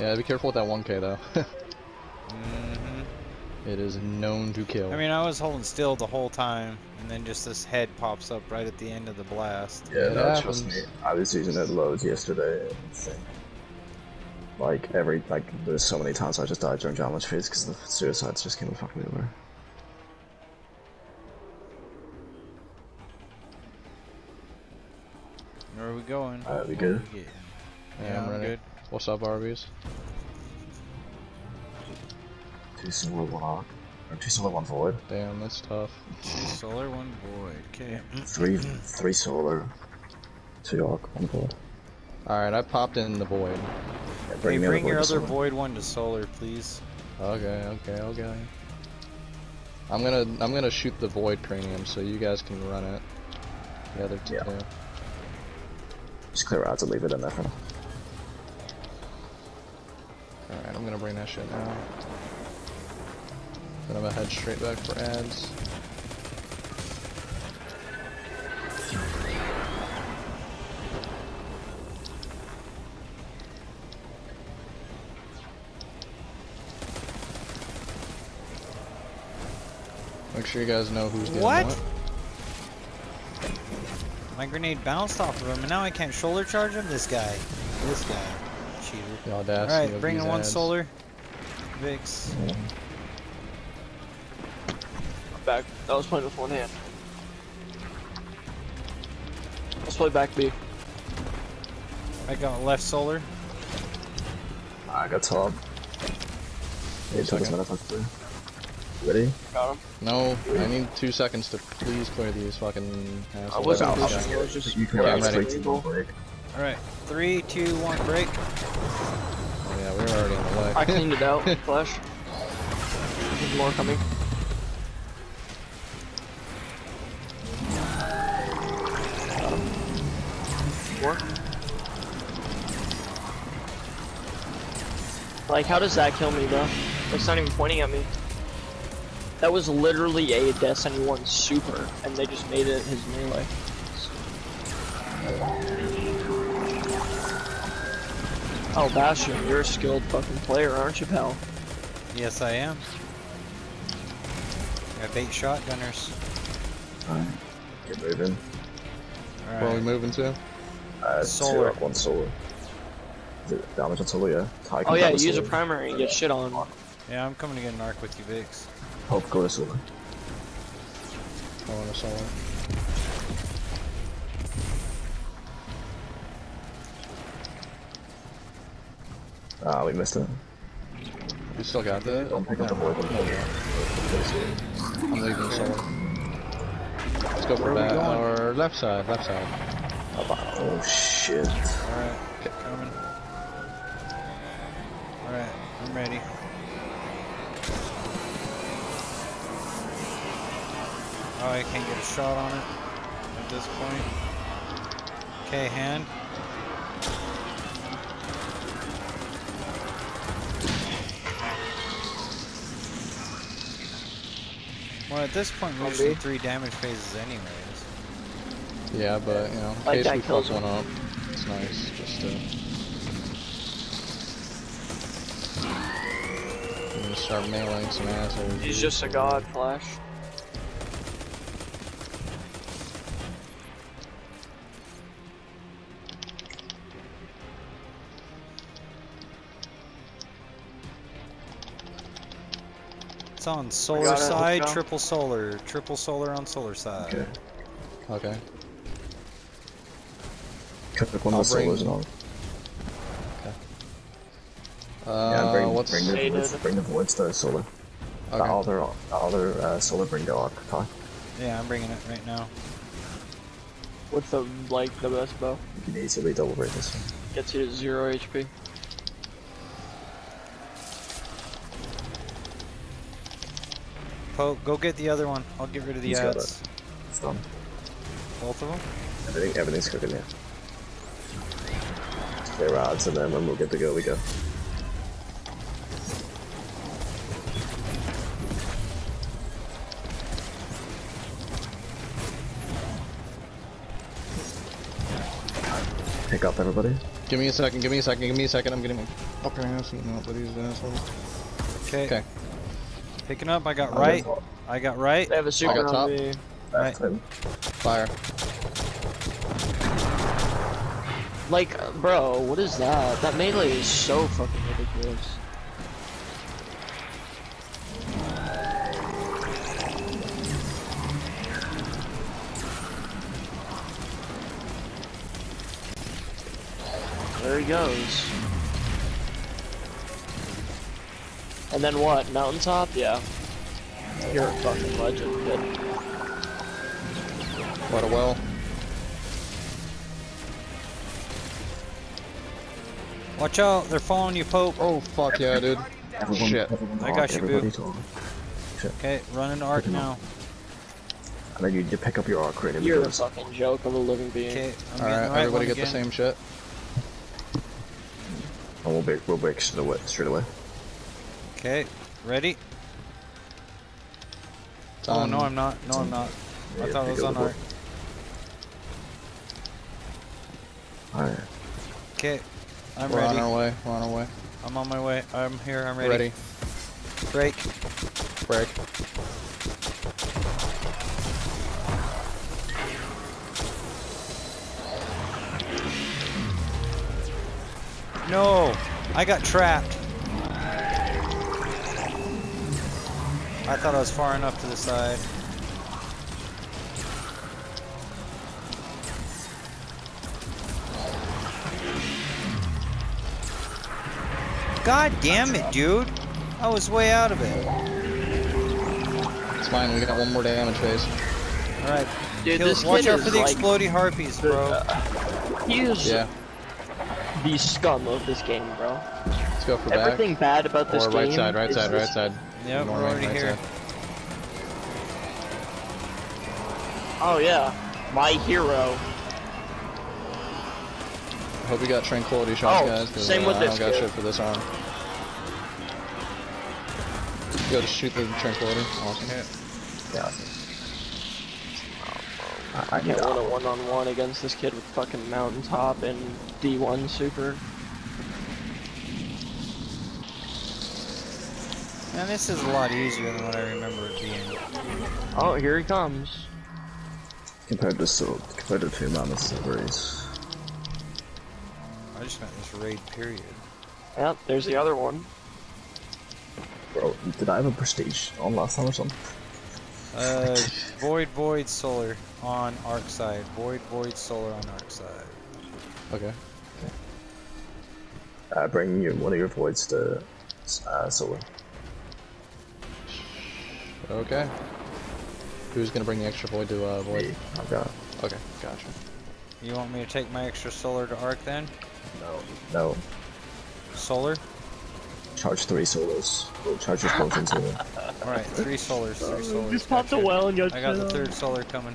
Yeah, be careful with that 1k though. hmm it is known to kill. I mean, I was holding still the whole time, and then just this head pops up right at the end of the blast. Yeah, It no, trust me. I was using it loads yesterday. Insane. Like every like, there's so many times I just died during challenge phase because the suicides just came and fucked me over. Where are we going? Alright, we good? are we getting? Yeah, Yeah, I'm I'm ready. good. What's up, Arby's? Two solar, one arc, or two solar, one void. Damn, that's tough. Solar, one void. Okay. Three, three solar, two arc, one void. Alright, I popped in the void. Yeah, Hey, bring the your void to other void one to solar, please. Okay, okay, okay. I'm gonna I'm gonna shoot the void cranium so you guys can run it. The other two. Yeah. Just clear out to leave it in there for now. Alright, I'm gonna bring that shit now. Then I'm gonna head straight back for ads. Make sure you guys know who's doing What? what. My grenade bounced off of him, and now I can't shoulder charge him? This guy. This guy. Cheater. The audacity Alright, of bring in one ads. solar. Vix. Back. I was playing with one hand. Let's play back B. I got left solar. I got top. Hey, took us Second. minutes left through. Ready? Got him. No, I need two seconds to please clear these fucking assholes. I wasn't I'll- I'll pushing. I was just. You clear Yeah, out I'm ready. Straight to the break. Alright. Three, two, one, break. Oh, yeah, we were already on the way. I cleaned it out. Flash. There's more coming. More. Like, how does that kill me, bro? It's not even pointing at me. That was literally a Destiny 1 super, and they just made it his melee. Oh, Bastion, you're a skilled fucking player, aren't you, pal? Yes, I am. Got eight shotgunners. Alright. Get moving. Where are we moving to? Uh, Solar. Two arc, one solar. Is it damage on solar, yeah? Ty Oh yeah, grab use a primary and get shit on. Yeah, I'm coming to get an arc with you, Vix. Hope go to solar. I want a solar. Ah, we missed it. You still got that? Don't pick up the void. I'm leaving solar. Let's go for Where that. Or left side, left side. Oh shit. Alright, coming. Alright, I'm ready. Oh, I can't get a shot on it at this point. Okay, hand. Well, at this point, we're just in three damage phases anyways. Yeah, but, you know, in Like case that we kills fuck one him. up, it's nice just to... I'm gonna start mailing some assholes. He's just a god, Flash. It's on solar it, side, triple solar, triple solar on solar side. Okay. Okay. Pick one I'll of the bring- solos and all. Uh, Yeah, bring, what's... bring, the, Hey, voids, bring the voids to solar. The Okay. other, the other uh, solar bring the arc. Ty. Yeah, I'm bringing it right now. What's the like the best bow. You can easily double break this one. Gets you to zero HP. Poke, go get the other one. I'll get rid of the He's ads. It's done. Both of them? Everything, everything's cooking, yeah. Just clear rods and then when we're good to go, we go. Pick pick up everybody. Give me a second, give me a second, give me a second. I'm getting my fucking ass eaten up by these assholes. Okay. Okay. Picking up. I got right. I got right. They have a super got on top. me. left him. Fire. Like, uh, bro, what is that? That melee is so fucking ridiculous. There he goes. And then what? Mountaintop? Yeah. You're a fucking legend, kid. What a well. Watch out. They're following you, Pope. Oh fuck yeah, dude. Everyone, Shit. everyone I got you, everybody boo. Okay, run to arc Picking up. now. And then you need to pick up your arc cranium You're a fucking joke of a living being. Okay, I'm All getting right, everybody get again. the same shit. and we'll break, we'll break straight away. Straight away. Okay, ready? It's Oh on- no, I'm not. No, I'm not. I thought it was on board. Alright. Okay, I'm We're ready. on our way. We're on our way. I'm on my way. I'm here. I'm ready. Ready. Break. Break. No, I got trapped. I thought I was far enough to the side. God damn it, dude. I was way out of it. It's fine. We got one more damage phase. Alright. Dude, Kill- this Watch out for is the like, exploding harpies, bro. Uh, he is Yeah. the scum of this game, bro. Let's go for back. Everything bad about this Or game right side, right side, right side. Yep, we're already right here. side. Oh yeah, my hero. Hope you got tranquility shots, Oh, guys. 'cause, same uh, with I this don't got shit for this arm. Go to shoot the tranquility. Awesome. Okay. Yeah. I, I I can't win a one-on-one against this kid with fucking mountaintop and D1 super. Man, this is a lot easier than what I remember it being. Oh, here he comes. compared to so compared to two mammoths and breeze. I just meant this raid period. Yep, there's the other one. Bro, did I have a prestige on last time or something? Uh, void, void, solar on arc side. Void, void, solar on arc side. Okay. Uh, bring you one of your voids to uh, solar. Okay. Who's gonna bring the extra void to uh, void? Me, I've got. Okay, gotcha. You want me to take my extra solar to arc then? No, no. Solar? Charge three solos. We'll charge your potions in. Alright, three solars, three solars. Just popped a well and got I got the third solar coming.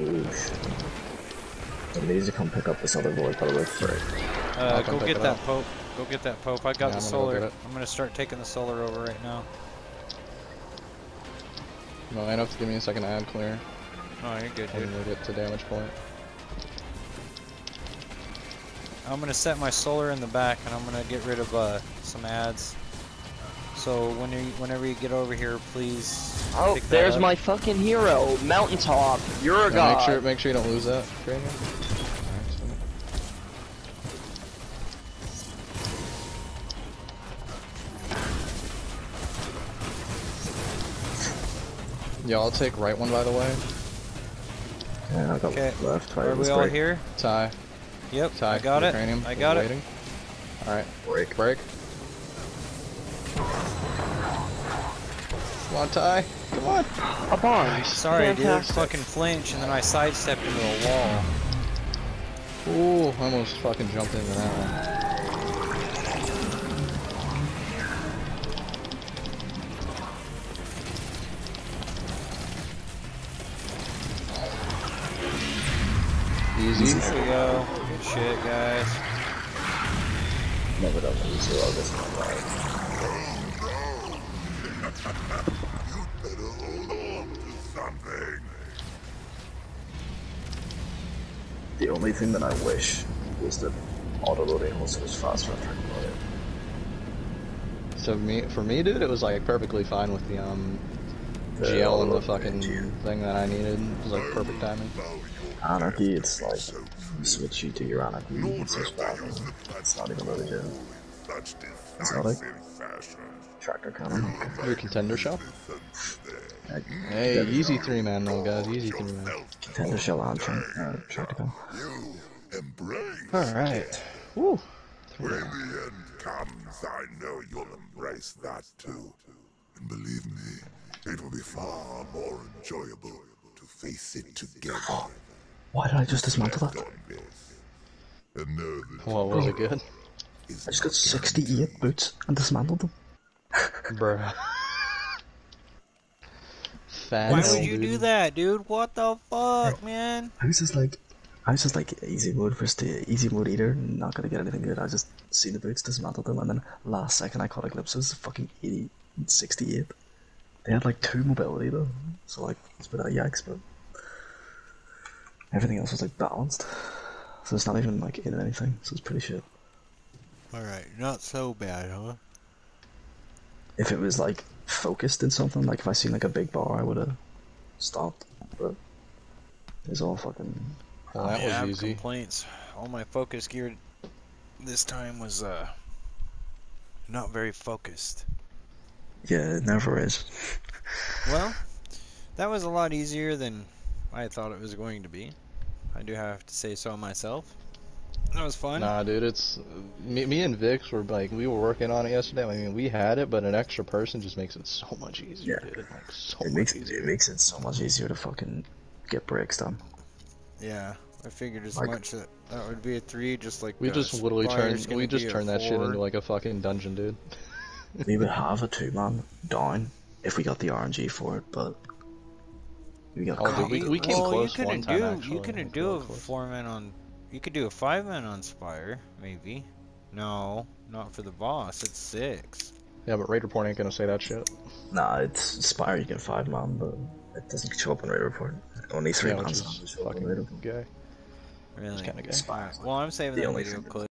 Ooh, shit. I need to come pick up this other void, by the way. Uh, go get it that pope. Go get that pope. I got Yeah, the I'm gonna go solar. I'm gonna start taking the solar over right now. No, I have to give me a second to add clear, Oh, you're good, and dude. we'll get to damage point. I'm gonna set my solar in the back, and I'm gonna get rid of uh, some ads. So when you, whenever you get over here, please. Oh, pick that there's up. my fucking hero, mountaintop. You're a Yeah, god. make sure, make sure you don't lose that. Cranium. Yeah, I'll take right one by the way. Yeah, I got Okay. left, right. Are we let's all break. here? Ty. Yep. Ty. I got for it. Cranium. I We're got it. waiting. Alright, Break. break. Come on, Ty. Come on. Up on. Sorry, dude. Fantastic. Fucking flinch, and then I sidestepped into a wall. Ooh, I almost fucking jumped into that one. Easy. There we go. Good shit, guys. Never done these zero this one. The only thing that I wish was that auto loading also was faster on Dragon Ball. So me, for me, dude, it was like perfectly fine with the um The GL and the fucking thing that I needed. It was like perfect timing. Anarchy, it's like you switch you to your anarchy, it's so bad. It's not even loaded yet. It's not like tractor cannon. Your contender shell. Like, Hey, Contender easy shell. three man though, guys. Easy three man. Contender shell on tra- uh, tractor cannon. All right. Woo. When the end comes, I know you'll embrace that too. And believe me, it will be far more enjoyable to face it together. Why did I just dismantle that? Done this. And know that What was it good? I just got 68 boots and dismantled them. Bruh. Fat Why would you do that, dude? What the fuck, man? I was just like, I was just like easy mode for stay, easy mode eater, not gonna get anything good. I just see the boots, dismantled them, and then last second I caught a glimpse eclipses, fucking 80, 68. They had like two mobility though, so like it's a bit of a yikes, but everything else was like balanced. So it's not even like in anything, so it's pretty shit. Alright, not so bad, huh? If it was like focused in something, like if I seen like a big bar, I would have stopped. But it's all fucking Well, that yeah, I have was easy. complaints. All my focus gear this time was uh not very focused. Yeah, it never is. Well, that was a lot easier than I thought it was going to be. I do have to say so myself. That was fun. Nah, dude, it's me, me and Vix were like we were working on it yesterday. I mean, we had it, but an extra person just makes it so much easier, Yeah. dude. Like so It much makes it, easier. it makes it so much easier to fucking get breaks done. Yeah, I figured as Like- much that that would be a three, just like We just literally turned we just turned that shit into like a fucking dungeon, dude. We would have a two man down if we got the RNG for it, but we got Oh, dude, caught. we- we came oh, well, close you one couldn't time, do actually. you couldn't do a close. four man on. You could do a five man on Spire, maybe. No, not for the boss. It's six. Yeah, but raid report ain't gonna say that shit. Nah, it's Spire you can five man, but it doesn't show up on raid report. Only three Yeah, man which show on fucking raid report. gay. Really? kinda gay. Spire. Well, I'm saving The that only video thing- clip.